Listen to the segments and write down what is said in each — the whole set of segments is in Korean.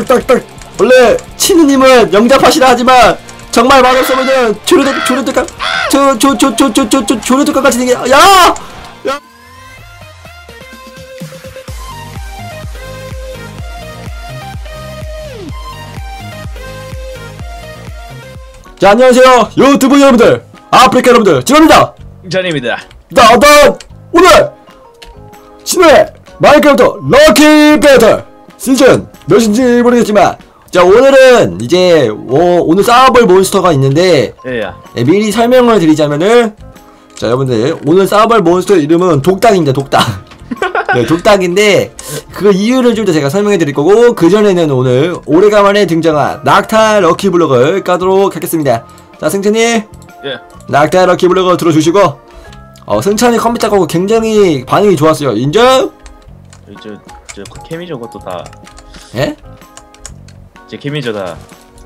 딱딱딱딱 원래 치느님은 영잡하시라 하지만 정말 맛없으면은 조르득 조르득한 저저저저저저 조르득한 같이 생겨 야! 야! 자 안녕하세요 유튜브 여러분들 아프리카 여러분들 지원입니다 전입니다. 나, 나 오늘 신의 마인크래프트 lucky battle 시즌 몇인지 모르겠지만 자 오늘은 이제 어, 오늘 싸워볼 monster가 있는데 예야. 예, 미리 설명을 드리자면은 자 여러분들 오늘 싸워볼 몬스터 이름은 독닭입니다 독닭 네 독닭인데 그 이유를 좀 더 제가 설명해 드릴 거고 그 전에는 오늘 오래간만에 등장한 낙타 lucky block을 까도록 하겠습니다 자 승찬이 예. 낙타 럭키 블럭을 들어주시고 어 승찬이 컴퓨터 거고 굉장히 반응이 좋았어요 인정? 저 저 케미저 것도 다. 예? 제 케미저 다.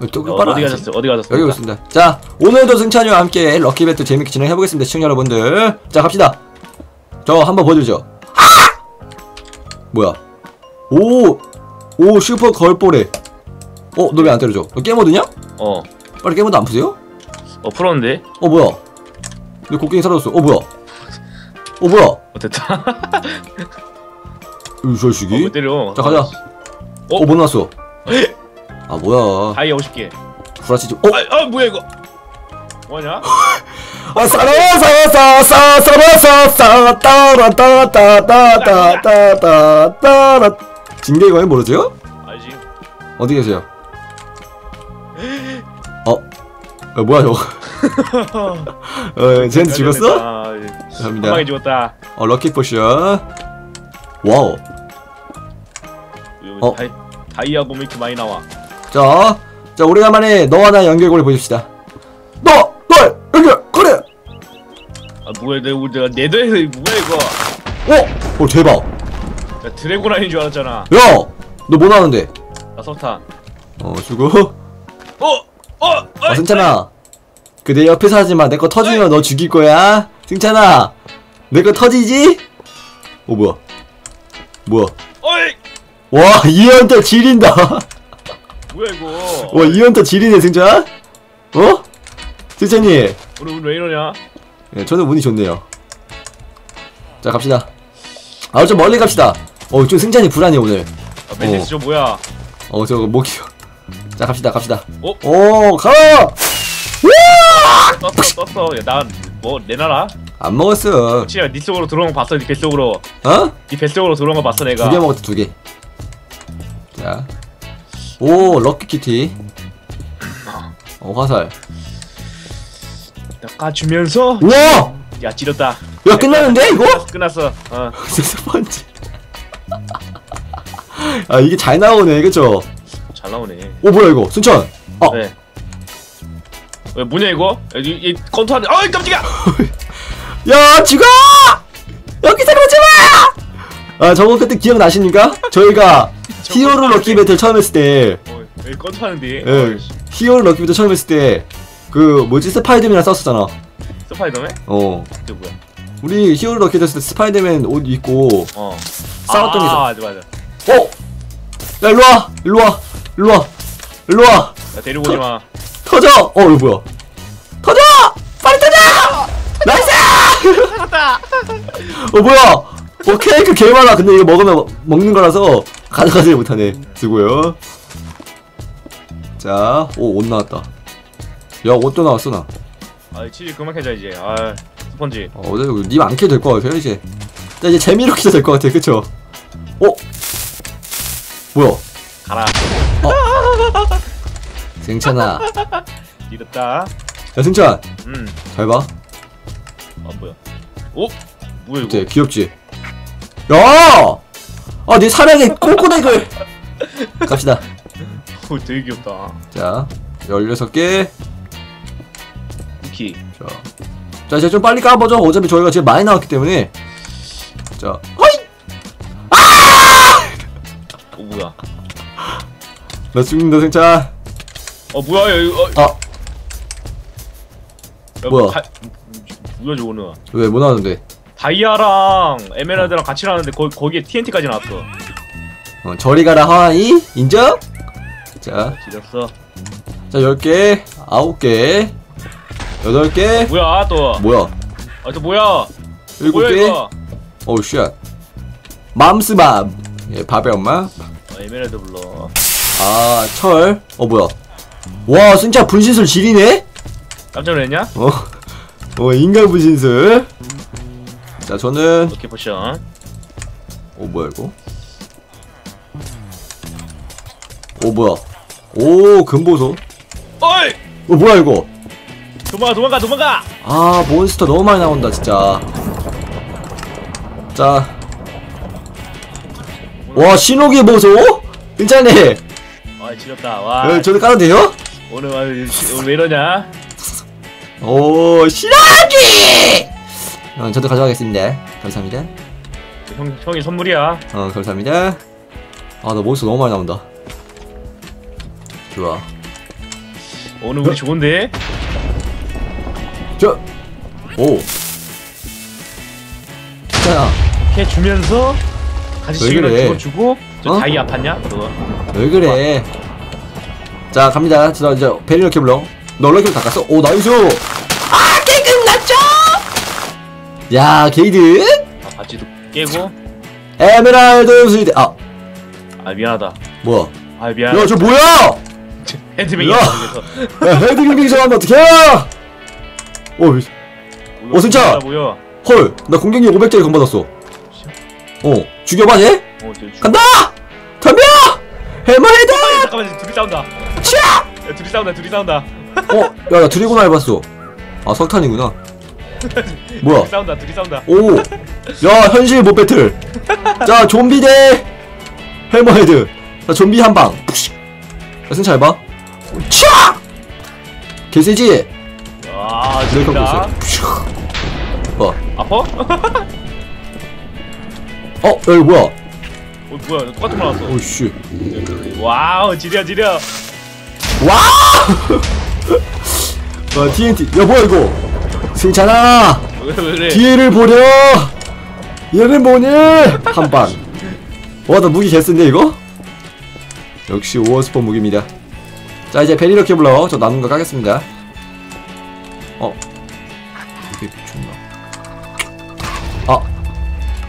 어, 또 어, 똑바로 어디 안 가셨어요? 어디 가셨어요? 여기 있습니다. 자, 오늘도 승찬이와 함께 럭키 배틀 재밌게 진행해 보겠습니다. 시청자 여러분들. 자, 갑시다. 저 한번 보여주죠. 아! 뭐야? 오, 오, 슈퍼 걸보레. 어, 너 왜 안 때려줘? 너 게임모드냐? 어. 빨리 게임모드 안 푸세요? 어 풀었는데. 어, 뭐야? 내 곡괭이 사라졌어. 어, 뭐야? 어, 뭐야? 어 됐다. 이 자식이? 어, 왜 때려? 자, 가자. 어, 못 났어. 아, 뭐야? 다이 50개. 구라치 좀. 어, 아, 아 뭐야 이거? 뭐냐? 아, 싸라싸싸싸싸싸싸싸 따라 따따따따따따따 따라 진격이거요 모르세요? 알지? 어디 계세요? 어? 어 뭐야 저거 어 쟤한테 죽었어? 아, 감사합니다 한 방에 죽었다. 어 럭키 포션 와우 어. 다이 다이아고 왜 이렇게 많이 나와? 자, 자 오래간만에 너와 나 연결고리 보십시다 너! 너! 연결! 거래! 아 뭐야 내가 내가 네더에서 뭐야 이거? 어? 어 대박 나 드래곤 아닌 줄 알았잖아. 야! 너 뭐 나오는데? 나 석탄. 어 주고 어! 어! 어, 승찬아. 그 내 옆에서 하지 마. 내 거 터지면 너 죽일 거야. 승찬아. 내 거 터지지? 어, 뭐야. 뭐야. 어이! 와, 이현터 지린다. 뭐야 이거? 와, 이현터 지리네, 승찬. 어? 승찬이. 오늘 오늘 왜 이러냐? 예, 저는 운이 좋네요. 자, 갑시다. 아, 좀 멀리 갑시다. 어, 좀 승찬이 불안해, 오늘. 아, 멘테스 저 뭐야? 어, 저거 목이. 자, 갑시다, 갑시다. 어? 오, 가! 떴어 떴어. 야 난뭐 내놔라. 안 먹었어. 치야 네 속으로 들어온 거 봤어? 네 뱃속으로. 어? 네 뱃속으로 들어온 거 봤어 내가. 두 개 먹었다 두 개. 자, 오 럭키 키티. 어 화살. 깎아주면서 우와! 야 찌렸다. 야 끝났는데 이거? 끝났어. 어. 세 번째. 아 이게 잘 나오네 그쵸? 잘 나오네. 오 뭐야 이거 순천. 어. 왜? 왜 뭐냐 이거? 이, 이 건투 하는. 어이 깜짝이야. 야 죽어! 여기서 그러지 마! 아 저거 그때 기억나십니까? 저희가 히어로 lucky battle 처음 했을 때, 어, 하는데. 예, 히어로 lucky battle 처음 했을 때. 그 뭐지 스파이더맨이랑 싸웠었잖아. 스파이더맨? 어. 그게 뭐야? 우리 히어로 lucky 됐을 때 스파이더맨 옷 입고 어. 싸웠던 게 아. 맞아 맞아. 어! 야, 일로와! 일로와! 일로와! 일로와! 야 데리고 오지 마. 터져! 어, 이거 뭐야? 터져! 빨리 터져! nice! 찾았다. 어, 뭐야? 어, 케이크 개 많아. 근데 이거 먹으면 먹- 먹는 거라서 가져가지 못하네. 쓰고요. 자, 오, 옷 나왔다. 야, 옷도 나왔어, 나. 아 치즈 그만 캐자 이제. 아 스펀지. 어, 어제 님안 켜도 될 것 같아요, 이제. 자, 이제 재미로 켜도 될 것 같아, 그쵸? 어? 뭐야? 가라. 승찬아. 이랬다. 야, 승찬. 음. 잘 봐. 아 뭐야? 오? 뭐야 이거? 어때 귀엽지? 야! 아, 내 사랑의 꼬꼬댁을! 갑시다. 오 되게 귀엽다. 자, 16개. 쿠키. 자, 자, 이제 좀 빨리 까보죠. 어차피 저희가 지금 많이 나왔기 때문에. 자, 허이! 오 뭐야? 나 죽는다, 승찬. 어 뭐야 여기 어. 아, 야, 뭐야? 다, 뭐야 저거는? 왜, 뭐 나왔는데? 다이아랑 에메랄드랑 같이 나왔는데 거, 거기에 TNT까지 나왔어. 어, 저리 가라, 하와이. 인정? 자, 지렸어. 자 10개, 9개, 8개, 뭐야 또? 뭐야? 아, 또 뭐야? 뭐야 7개, 이거? 어우 쉣. 맘스맘. 예, 밥의 엄마. 어, 에메랄드 불러. 아, 철. 어, 뭐야? 와, 진짜 분신술 지리네? 깜짝 놀랐냐? 어, 어, 인간 분신술. 자, 저는, 오케이 포션. 어, 뭐야, 이거? 어, 뭐야? 오, 금보소. 어이! 어, 뭐야, 이거? 도망가 도망가 도망가! 아, 몬스터 너무 많이 나온다, 진짜. 자. 와, 신호기 보소? 괜찮네. 아 지렸다. 와. 어, 저도 깔아도 돼요? 오늘 왜 이러냐? 오, 신호기! 어, 저도 가져가겠습니다. 감사합니다. 형 형이 선물이야. 어, 감사합니다. 아, 나 몬스터 너무 많이 나온다. 좋아. 오늘 우리 좋은데? 저, 오. 자, 걔 주면서 가지치기를 왜 그래? 주고 주고 저 어? 다이 아팠냐? 그거. 왜 그래? 자, 갑니다. 저, 이제, 베리러 캡러. 캡러 닦았어? 오, 나이스! 아, 깨끗 났죠? 야, 게이드. 아 바지도 깨고. 에메랄드 수리대. 아, 아 미안하다. 뭐야? 아 미안. 야, 저 뭐야? 헤드뱅이야. 야! 헤드링빙 정하면 어떡해! 오, 어, 진짜! 뭐야? 헐, 나 공격력 500짜리 건 받았어. 어, 죽여봐, 얘? 어, 간다! 덤벼! 해머헤드! 아, 잠깐만 둘이 싸운다. 차! 야, 둘이 싸운다. 둘이 싸운다. 어, 야, 나 드래곤 해봤어. 아, 석탄이구나. 뭐야? 둘이 싸운다. 둘이 싸운다. 오! 야, 현실 못 배틀! 자, 좀비 대 해머헤드. 자, 좀비 한 방. 야, 승차 해봐. 차! 개세지? 아 진짜. 어, 아파? 어, 야, 이거 뭐야? 어 뭐야? 똑같은 거 나왔어. 오, 씨. wow 지려 지려. 와! 와, TNT. 야, 뭐야, 이거? 승찬아! 왜, 왜 그래? 뒤를 보려! 얘는 뭐니? 한 방. 와, 나 무기 개쓴데, 이거? 역시 오어스폰 무기입니다. 자, 이제 베리러 케블러. 저 남은 거 까겠습니다. 어. 이게 좋나? 아,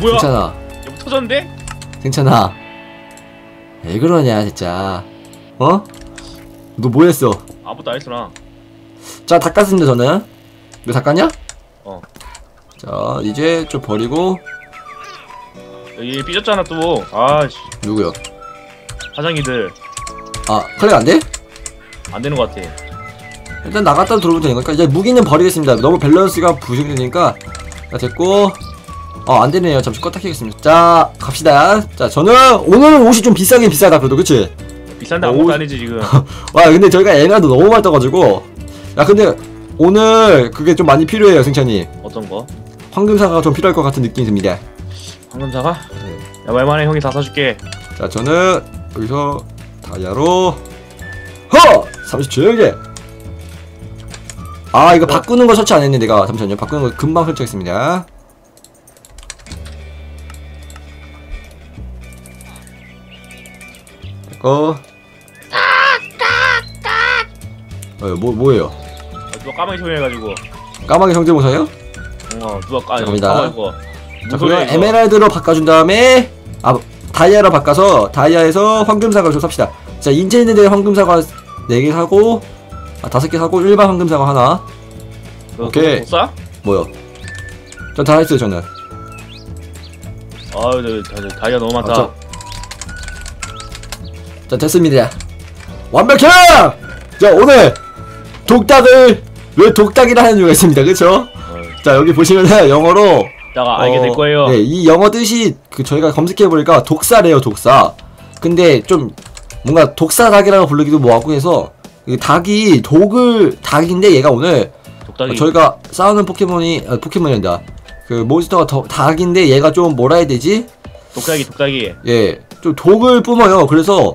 뭐야? 승찬아. 여기 터졌는데? 승찬아. 왜 그러냐, 진짜. 어? 너 뭐 했어? 아무것도 안 했어 나. 자, 다 깠습니다, 저는. 너다 깠냐? 어. 자, 이제 좀 버리고. 얘 삐졌잖아 또. 아씨 누구요? 사장이들 아, 클릭 안 돼? 안 되는 것 같아. 일단 나갔다 들어오면 되는 거니까 이제 무기는 버리겠습니다. 너무 밸런스가 부족되니까 자 됐고 어 안되네요. 잠시 껐다 켜겠습니다. 자 갑시다. 자 저는 오늘은 옷이 좀 비싸긴 비싸다 그래도 그치? 비싼데 오. 아무것도 아니지 지금. 와 근데 저희가 에나도 너무 많이 떠가지고 야 근데 오늘 그게 좀 많이 필요해요 승찬이 어떤 거? 황금사가 좀 필요할 것 같은 느낌이 듭니다. 황금사가? 야 말만해 형이 다 사줄게. 자 저는 여기서 다이아로 허! 37개 아 이거 바꾸는 거 설치 안 했네 내가 잠시만요 바꾸는 거 금방 설치했습니다 됐고 어, 뭐, 뭐예요? 아, 누가 까마귀 소리 해가지고. 까마귀 성대모사요? 어 누가 까? 감사합니다. 까마귀 거. 자, 그러면 소리야, 이거? 에메랄드로 바꿔준 다음에 아 다이아로 바꿔서 다이아에서 황금사과를 좀 삽시다. 자 인제 있는 데 황금사과 4개 사고 아 5개 사고 일반 황금사과 하나 너 오케이. 못 사? 뭐요? 전 다 했어요 저는. 아유 저, 저, 저, 다이아 너무 많다. 아, 저- 자 됐습니다. 완벽해! 자 오늘 독닭을 왜 독닭이라 하는 이유가 있습니다. 그쵸? 어, 자 여기 보시면은 영어로 이따가 알게 어, 될 거예요. 네, 이 영어 뜻이 그 저희가 검색해 보니까 독사래요, 독사. 근데 좀 뭔가 독사 닭이라고 부르기도 뭐하고 해서 이 닭이 독을 닭인데 얘가 오늘 독닭이. 어, 저희가 싸우는 포켓몬이 아, 포켓몬이 아니라 그 몬스터가 더, 닭인데 얘가 좀 뭐라 해야 되지? 독닭이 독닭이. 예, 좀 독을 뿜어요. 그래서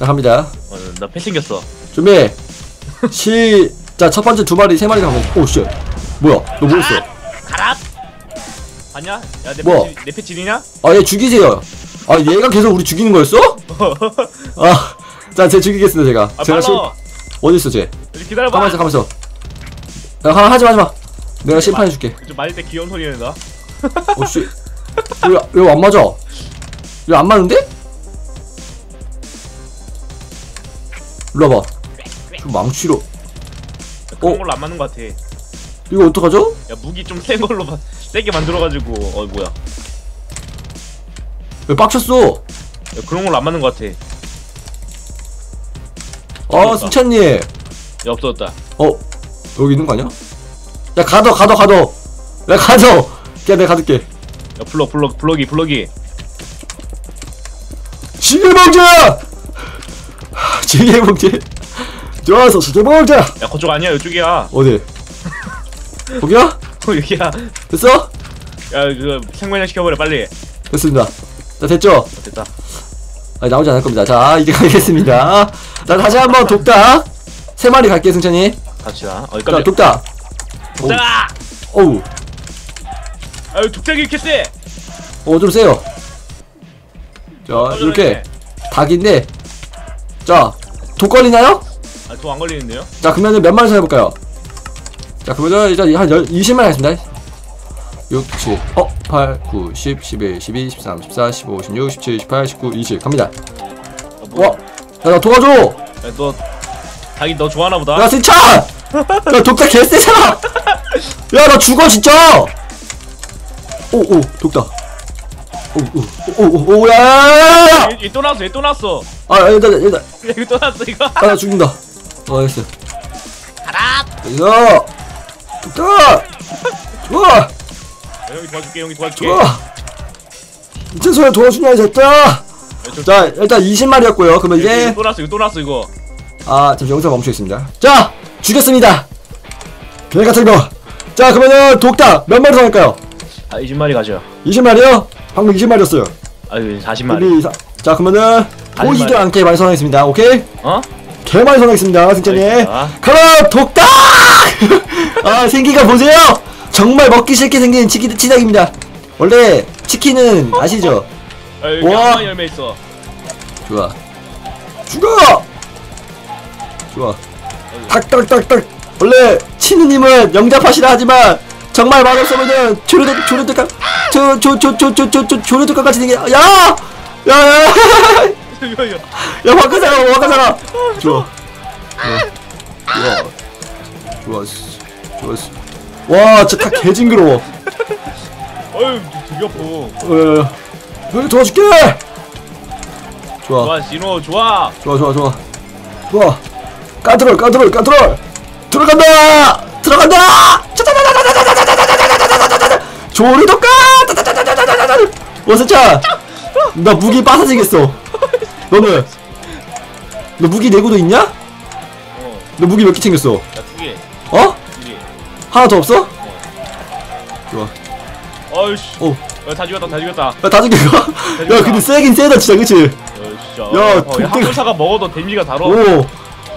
자 갑니다. 어, 나패 챙겼어. 준비. 시자첫 번째 두 마리 세 마리 가면 오씨. 뭐야? 너 뭐였어? 아, 가라! 봤냐? 야내 뭐? 내 패치리냐? 아얘 죽이세요. 아 얘가 계속 우리 죽이는 거였어? 아자쟤 죽이겠습니다 제가. 아, 제가 실 어딨어 쟤? 기다려봐. 가만있어 가만있어. 야 하, 하지마 하지마. 내가 심판해줄게. 좀 맞을 때 귀여운 소리 내다 어씨. 왜안 맞아? 왜 안 맞는데? 일로 와봐. 좀 망치로. 그런 어? 걸로 안 맞는 것 같아. 이거 어떡하죠? 무기 좀 센 걸로 만- 세게 만들어가지고. 어 뭐야. 왜 빡쳤어? 그런 걸로 안 맞는 것 같아. 아 승찬님. 없어졌다. 어? 여기 있는 거 아니야? 야 가둬 가둬 가둬. 야 가둬. 야 내가 가둘게. 야 블럭 블럭 블럭이 블럭이. 시계방지야! 제개봉제 좋아서 제개봉자. 야 그쪽 아니야 이쪽이야. 어디? 거기야? 어, 여기야. 됐어? 야그 생물량 시켜버려 빨리. 됐습니다. 자 됐죠? 어, 됐다. 아니 나오지 않을 겁니다. 자 이제 가겠습니다. 자 다시 한번 독다. 세 마리 갈게 승찬이. 갑시다. 어, 자 독다. 독다. 어우. 아유 독닭이 이렇게 세 어좀 세요 자 어, 이렇게. 닭인데. 자 독 걸리나요? 아, 도안 걸리는데요? 자, 그러면 몇 마리 해볼까요? 자, 그러면 일단 한 20마리 하겠습니다. 6, 7, 어, 8, 9, 10, 11, 12, 13, 14, 15, 16, 17, 18, 19, 20. 갑니다. 와, 야, 나 도와줘! 야, 너, 자기 너 좋아하나 보다. 야, 진짜! 야, 독다 개쎄잖아! 야, 나 죽어, 진짜! 오, 오, 독다. 오, 오, 오, 오, 오, 야! 얘 또 났어, 얘 또 났어. 아 일단 일단 야, 이거 아, 또 났어 이거? 아 나 죽는다. 아, 어 알겠어. 가라! 이거! 좋다 좋아 형이 도와줄게 형이 도와줄게. 좋아 미친 소리 도와주냐 이 새끼야 자 일단 20마리였고요. 그러면 이제 또 났어 이거 또 났어 이거. 아 잠시 영상 멈추겠습니다. 자 죽였습니다. 계획 같은 거자 그러면은 독닭 몇 마리 사갈까요? 아 20마리 가죠. 20마리요? 방금 20마리였어요. 아유 40마리. 자 그러면은 보이지도 않게 많이 선언했습니다. 오케이? 어? 개 많이 선언했습니다. 승찬이. 가라 독닭! 아 생기가 보세요. 정말 먹기 싫게 생긴 치킨 치닭입니다. 원래 치킨은 아시죠? 와 열매 있어. 좋아. 죽어! 좋아. 탁탁탁탁. 원래 치느님은 영잡하시라 하지만 정말 말을 써면은 조류대 조류대가 조조조조조조조조류대가 같이 생긴 야! 야야! 야 와카사가 와카사가 아, 좋아. 좋아. 좋아. 좋아 와 진짜 다 개징그러워. 어휴 되게 아파 어, 도와줄게! 좋아. 좋아 진호 좋아. 좋아 좋아 좋아. 좋아. 까드롤 까드롤 까드롤! 들어간다! 들어간다! 조리도까 와세차 나 무기 빠사지겠어 너는 너 무기 내구도 있냐? 어, 너 무기 몇 개 챙겼어? 나 두 개, 어? 두 개. 하나 더 없어? 좋아 어이씨. 어. 야, 다 죽였다, 다 죽였다. 야, 다 죽여가? 야, 근데 세긴 세다, 진짜, 그치? 어. 야, 어, 독대가- 항공사가 먹어도 데미지가 달어. 오.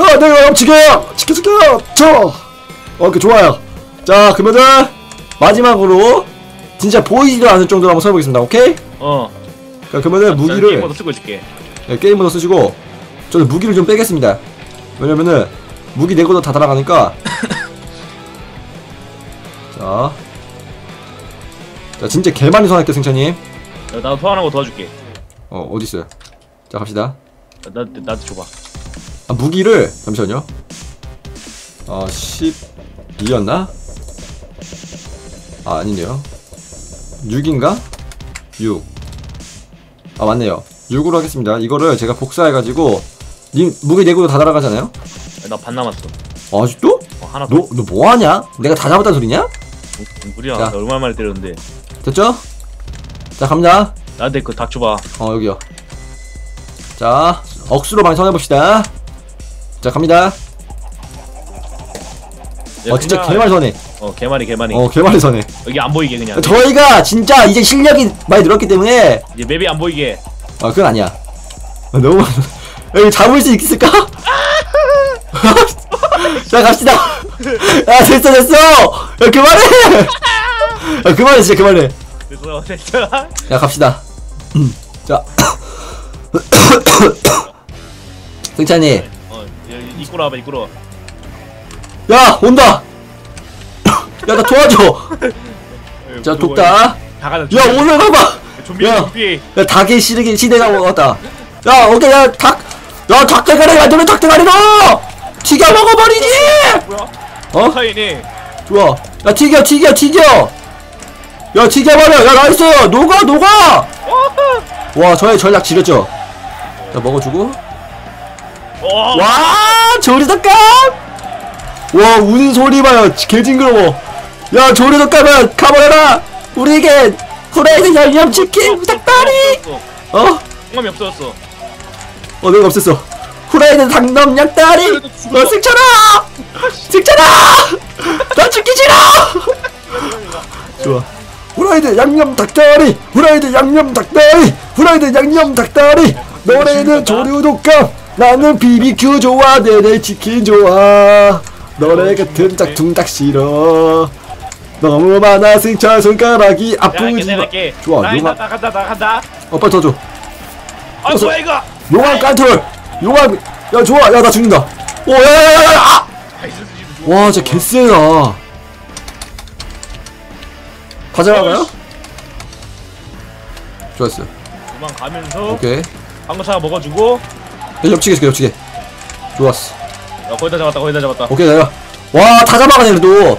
야, 내가 형 지켜요! 지켜, 지켜! 쳐! 오케이, 좋아요. 자, 그러면은, 마지막으로, 진짜 보이지도 않을 정도로 한번 써보겠습니다, 오케이? 어. 자, 그러면은 무기를, 게임모드 쓰고 있을게. 네, 게임 모드 쓰시고, 저는 무기를 좀 빼겠습니다. 왜냐면은, 무기 내고도 다 달아가니까. 자. 자, 진짜 개 많이 소환할게, 승찬님. 야, 나도 소환하는 거 도와줄게. 어, 어딨어요? 자, 갑시다. 야, 나, 나한테 줘봐. 아, 무기를 잠시만요. 어, 12였나? 아, 아니네요. 6인가? 6. 아, 맞네요. 6으로 하겠습니다. 이거를 제가 복사해가지고 님 무게 4개로 다 날아가잖아요? 나 반 남았어. 아직도? 어, 하나 너, 너 뭐하냐? 내가 다 잡았단 소리냐? 무리야. 자. 나 얼마 만에 때렸는데. 됐죠? 자 갑니다. 나한테 그 닭 줘봐. 어 여기요. 자 억수로 방송해봅시다. 자 갑니다. 어 진짜 개말 선해. 어 개만이 개만이. 어 개말이 선해. 여기 안 보이게 그냥. 저희가 진짜 이제 실력이 많이 늘었기 때문에 이제 맵이 안 보이게. 아 그건 아니야. 아, 너무 여기 잡을 수 있을까? 자 갑시다. 야 됐어 됐어! 야 그만해! 야 그만해 진짜 그만해. 됐어 됐어 야 갑시다. 음, 자. 승찬이. 어 이끌어 와봐 이끌어 야 온다! 야 나 도와줘. 자 독다. 야 오늘 봐봐. 좀비 야, 좀비. 야 닭의 시르기 시대가 왔다. 야 오케이 야 닭. 야 닭대가리 안 되면 닭대가리로 튀겨 먹어버리지. 어? 타이니. 좋아. 야 튀겨 튀겨 튀겨. 야 튀겨버려. 야 나이스. 녹아 녹아. 와 저의 전략 지렸죠. 자 먹어주고. 와 조리덕감. 와 우는 소리 봐요. 개 징그러워. 야 조리덕감은 가버려라. 우리에게 후라이드 양념치킨 닭다리! 어? 경험이 없어졌어. 어 내가 없앴어. 후라이드 당놈 양다리! 어. 승철아! 승철아! 나 죽기 싫어! 좋아. 후라이드 양념 닭다리! 후라이드 양념 닭다리! 후라이드 양념 닭다리! 너네는 조류독감 나는 BBQ 좋아 내네 치킨 좋아. 너네 같은 짝퉁 닭 싫어. 너무 많아 승차 손가락이 아프지 마. 좋아 용암. 나간다 나간다. 어 빨리 터줘. 아 뭐야 이거? 용암 깐털. 용암. 야 좋아. 야 나 죽는다. 오야야야야와 아, 진짜 개쎄다. 가져가요? 어, 좋았어요 도망 가면서 오케이. 방구차 먹어주고. 옆치게 줄게 옆치게. 좋았어. 야 거의 다 잡았다 거의 다 잡았다. 오케이 내가. 와다 잡아가네 그래도.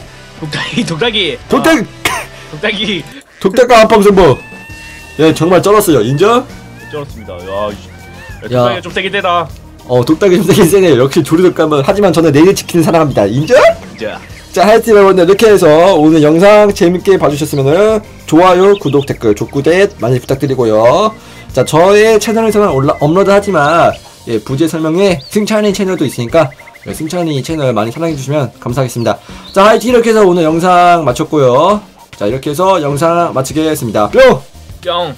독다기 독다기 독닭 독다기 독닭과 한판 승부 예 정말 쩔었어요. 인정? 쩔었습니다. 야, 야 독닭이 좀 세게 때다. 어 독닭이 좀 세게 세네요 역시 조리독 가면 하지만 저는 내일 치킨 사랑합니다. 인정? 인정 자 하여튼 여러분들 이렇게 해서 오늘 영상 재밌게 봐주셨으면 좋아요 구독 댓글 족구댓 많이 부탁드리고요. 자 저의 채널에서만 올라 업로드하지만 예 부제 설명에 승찬이 채널도 있으니까 네, 승찬이 채널 많이 사랑해주시면 감사하겠습니다. 자, 하이팅! 이렇게 해서 오늘 영상 마쳤고요. 자, 이렇게 해서 영상 마치겠습니다. 뿅! 뿅!